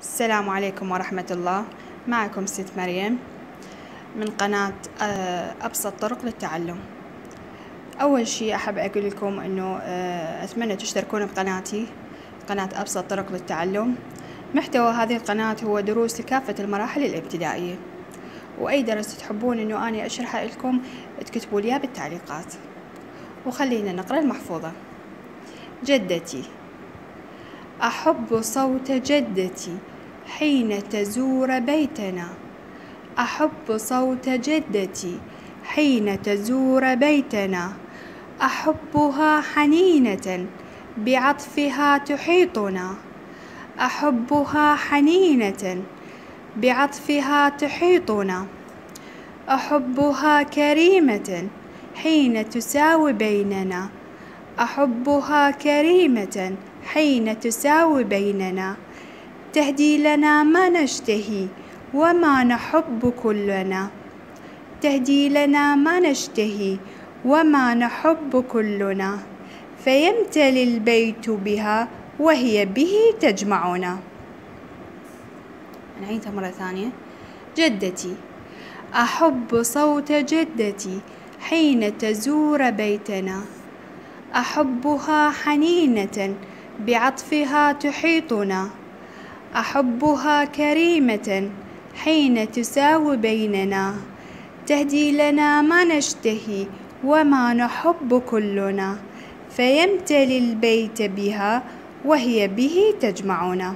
السلام عليكم ورحمة الله. معكم ست مريم من قناة آه، أبسط طرق للتعلم. أول شي أحب أقول لكم أنه آه، أتمنى تشتركون بقناتي قناة أبسط طرق للتعلم. محتوى هذه القناة هو دروس لكافة المراحل الابتدائية. وأي درس تحبون أنه أنا أشرحه لكم تكتبوا لي بالتعليقات. وخلينا نقرأ المحفوظة. جدتي. أحب صوت جدتي حين تزور بيتنا. أحب صوت جدتي حين تزور بيتنا. أحبها حنينة بعطفها تحيطنا. أحبها حنينة بعطفها تحيطنا. أحبها كريمة حين تساوي بيننا. أحبها كريمة حين تساوي بيننا. تهدي لنا ما نشتهي وما نحب كلنا. تهدي لنا ما نشتهي وما نحب كلنا. فيمتلي البيت بها وهي به تجمعنا. نعيدها مرة ثانية. جدتي. أحب صوت جدتي حين تزور بيتنا. أحبها حنينة بعطفها تحيطنا. أحبها كريمة حين تساوي بيننا. تهدي لنا ما نشتهي وما نحب كلنا. فيمتلي البيت بها وهي به تجمعنا.